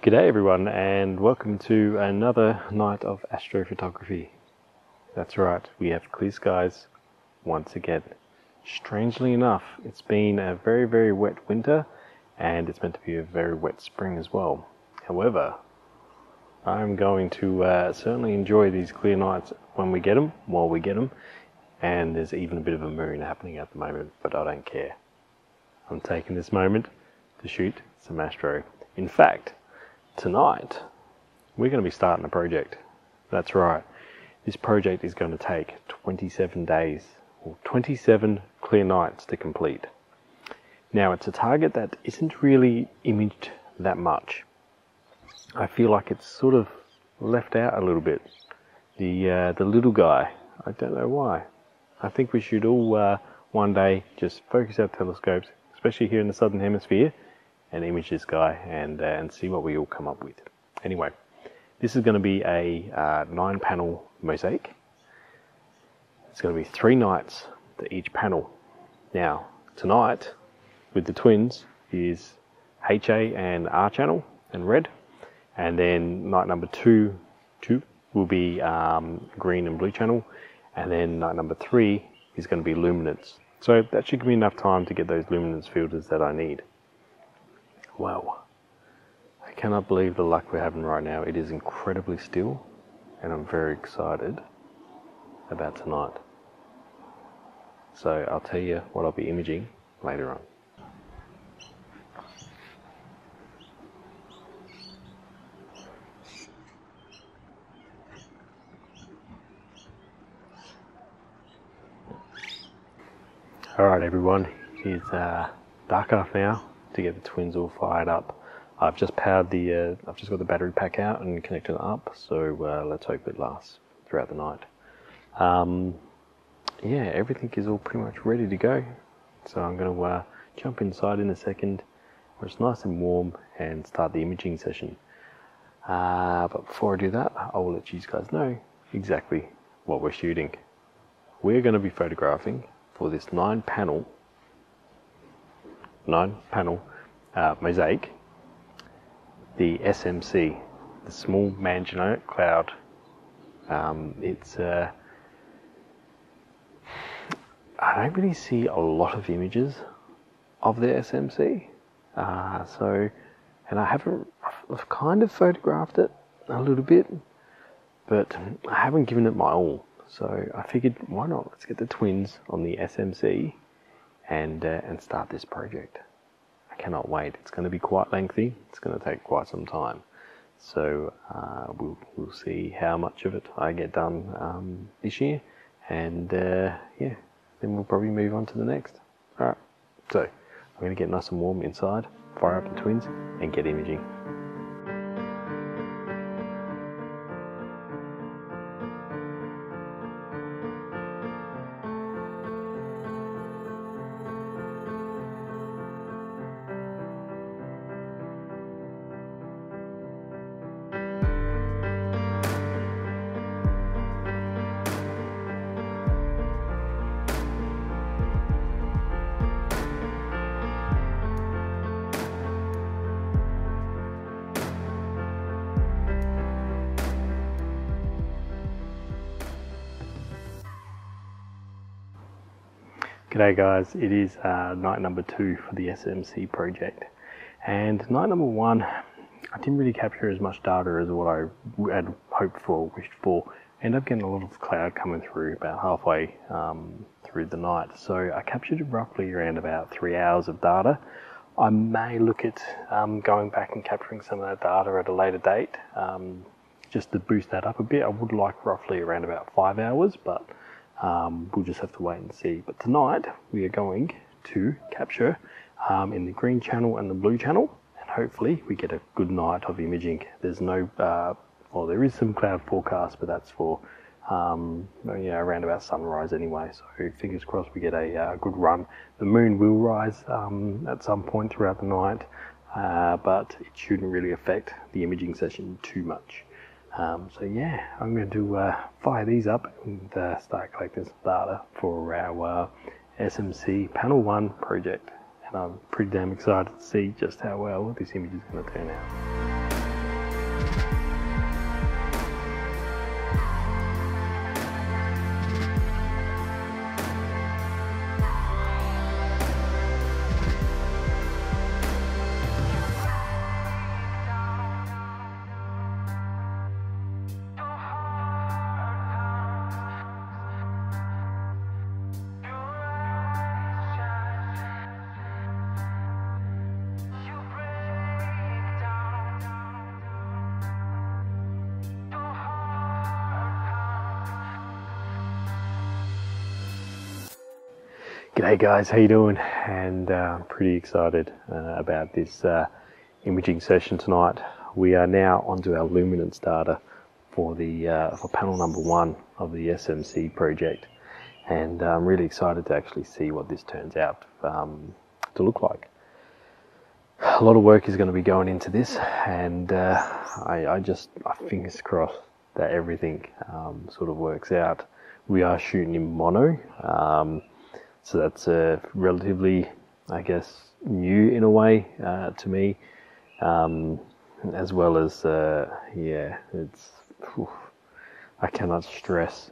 G'day everyone and welcome to another night of astrophotography. That's right, we have clear skies once again. Strangely enough, it's been a very very wet winter and it's meant to be a very wet spring as well. However, I'm going to uh, certainly enjoy these clear nights when we get them, while we get them, and there's even a bit of a moon happening at the moment, but I don't care. I'm taking this moment to shoot some astro. In fact, tonight we're going to be starting a project. That's right. This project is going to take 27 days or 27 clear nights to complete. Now, it's a target that isn't really imaged that much. I feel like it's sort of left out a little bit. The uh, the little guy. I don't know why. I think we should all uh, one day just focus our telescopes, especially here in the southern hemisphere, and image this guy and, uh, and see what we all come up with. Anyway, this is going to be a uh, nine panel mosaic. It's going to be three nights to each panel. Now, tonight with the twins is HA and R channel and red, and then night number two, two will be um, green and blue channel, and then night number three is going to be luminance. So that should give me enough time to get those luminance filters that I need. Wow. I cannot believe the luck we're having right now. It is incredibly still, and I'm very excited about tonight. So I'll tell you what I'll be imaging later on. Alright everyone, it's uh, dark enough now to get the twins all fired up. I've just powered the, uh, I've just got the battery pack out and connected it up, so uh, let's hope it lasts throughout the night. Um, yeah, everything is all pretty much ready to go. So I'm going to uh, jump inside in a second where it's nice and warm and start the imaging session. Uh, but before I do that, I will let you guys know exactly what we're shooting. We're going to be photographing for this nine panel, nine panel uh, mosaic, the SMC, the Small Magellanic Cloud. Um, it's uh, I don't really see a lot of images of the SMC, uh, so and I haven't I've kind of photographed it a little bit, but I haven't given it my all. So I figured, why not? Let's get the twins on the SMC and uh, and start this project. Cannot wait. It's going to be quite lengthy. It's going to take quite some time. So uh, we'll we'll see how much of it I get done um, this year, and uh, yeah, then we'll probably move on to the next. All right. So I'm going to get nice and warm inside, fire up the twins, and get imaging. G'day guys, it is uh, night number two for the SMC project. And night number one, I didn't really capture as much data as what I had hoped for, wished for. Ended up getting a lot of cloud coming through about halfway um, through the night. So I captured roughly around about three hours of data. I may look at um, going back and capturing some of that data at a later date, um, just to boost that up a bit. I would like roughly around about five hours, but um, we'll just have to wait and see. But tonight we are going to capture um, in the green channel and the blue channel, and hopefully we get a good night of imaging. There's no, uh, well, there is some cloud forecast, but that's for um, yeah, around about sunrise anyway. So fingers crossed we get a uh, good run. The moon will rise um, at some point throughout the night, uh, but it shouldn't really affect the imaging session too much. Um, so yeah, I'm going to uh, fire these up and uh, start collecting some data for our uh, SMC Panel 1 project. And I'm pretty damn excited to see just how well this image is going to turn out. G'day guys, how you doing? And uh, I'm pretty excited uh, about this uh, imaging session tonight. We are now onto our luminance data for the uh, for panel number one of the SMC project, and I'm really excited to actually see what this turns out um, to look like. A lot of work is going to be going into this, and uh, I, I, just I fingers crossed that everything um, sort of works out. We are shooting in mono. Um, so that's uh, relatively, I guess, new in a way uh, to me, um, as well as uh, yeah, it's. I cannot stress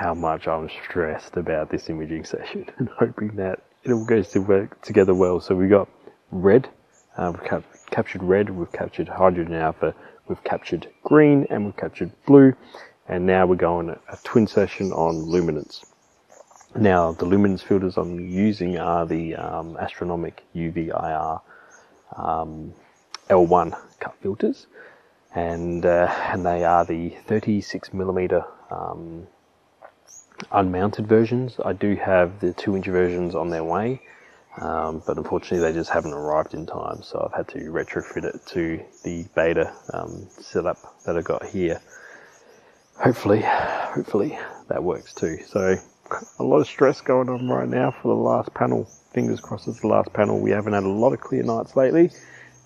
how much I'm stressed about this imaging session and hoping that it all goes to work together well. So we got red, uh, we've cap- captured red, we've captured hydrogen alpha, we've captured green, and we've captured blue, and now we're going a twin session on luminance. Now, the luminance filters I'm using are the um, Astronomik UV-IR um, L1 cut filters, and uh, and they are the 36 millimeter um, unmounted versions. I do have the two inch versions on their way, um, but unfortunately they just haven't arrived in time, so I've had to retrofit it to the beta um, setup that I got here. Hopefully, hopefully that works too. So a lot of stress going on right now for the last panel. Fingers crossed it's the last panel. We haven't had a lot of clear nights lately,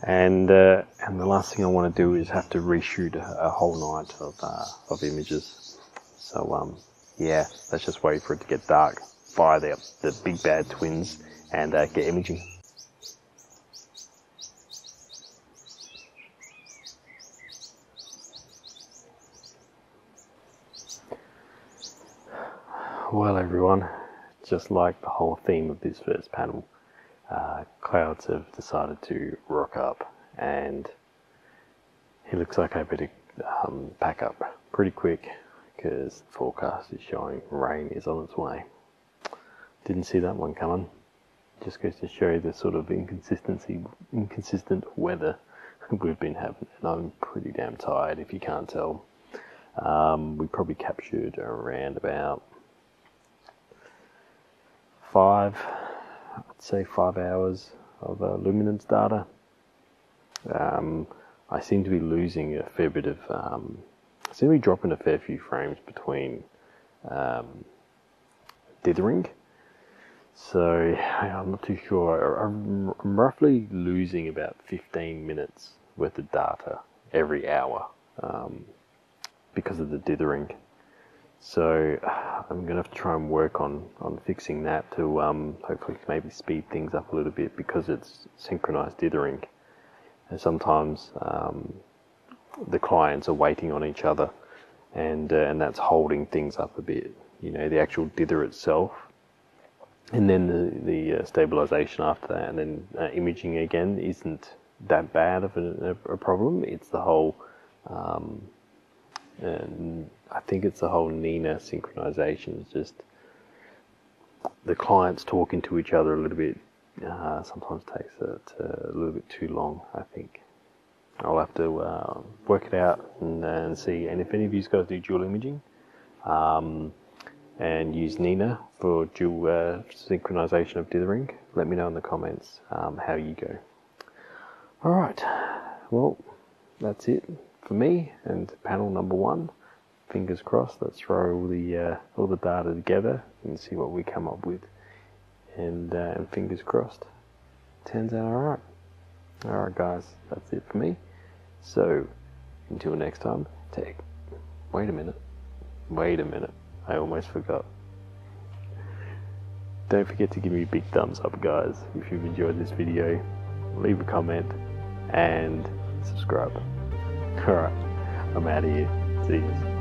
and uh, and the last thing I want to do is have to reshoot a, whole night of uh, of images. So um, yeah, let's just wait for it to get dark, fire the the big bad twins, and uh, get imaging. Well, everyone, just like the whole theme of this first panel, uh, clouds have decided to rock up, and it looks like I better um, pack up pretty quick because the forecast is showing rain is on its way. Didn't see that one coming. Just goes to show the sort of inconsistency, inconsistent weather we've been having, and I'm pretty damn tired. If you can't tell, um, we probably captured around about five, I'd say five hours of uh, luminance data. Um, I seem to be losing a fair bit of, um, I seem to be dropping a fair few frames between um, dithering. So I'm not too sure. I'm, roughly losing about 15 minutes worth of data every hour um, because of the dithering. So I'm going to have to try and work on, on fixing that to um, hopefully maybe speed things up a little bit because it's synchronized dithering. And sometimes um, the clients are waiting on each other and, uh, and that's holding things up a bit. You know, the actual dither itself and then the, the uh, stabilization after that and then uh, imaging again isn't that bad of a, a problem. It's the whole um, and I think it's the whole NINA synchronization. It's just the clients talking to each other a little bit. Uh, sometimes takes it a little bit too long. I think I'll have to uh, work it out and, and, see. And if any of you guys do dual imaging um, and use NINA for dual uh, synchronization of dithering, let me know in the comments um, how you go. All right. Well, that's it for me and panel number one. Fingers crossed. Let's throw all the uh, all the data together and see what we come up with. And, uh, and fingers crossed, turns out all right. All right, guys, that's it for me. So until next time, take. Wait a minute. Wait a minute. I almost forgot. Don't forget to give me a big thumbs up, guys, if you've enjoyed this video. Leave a comment and subscribe. Alright, I'm out of here. See you.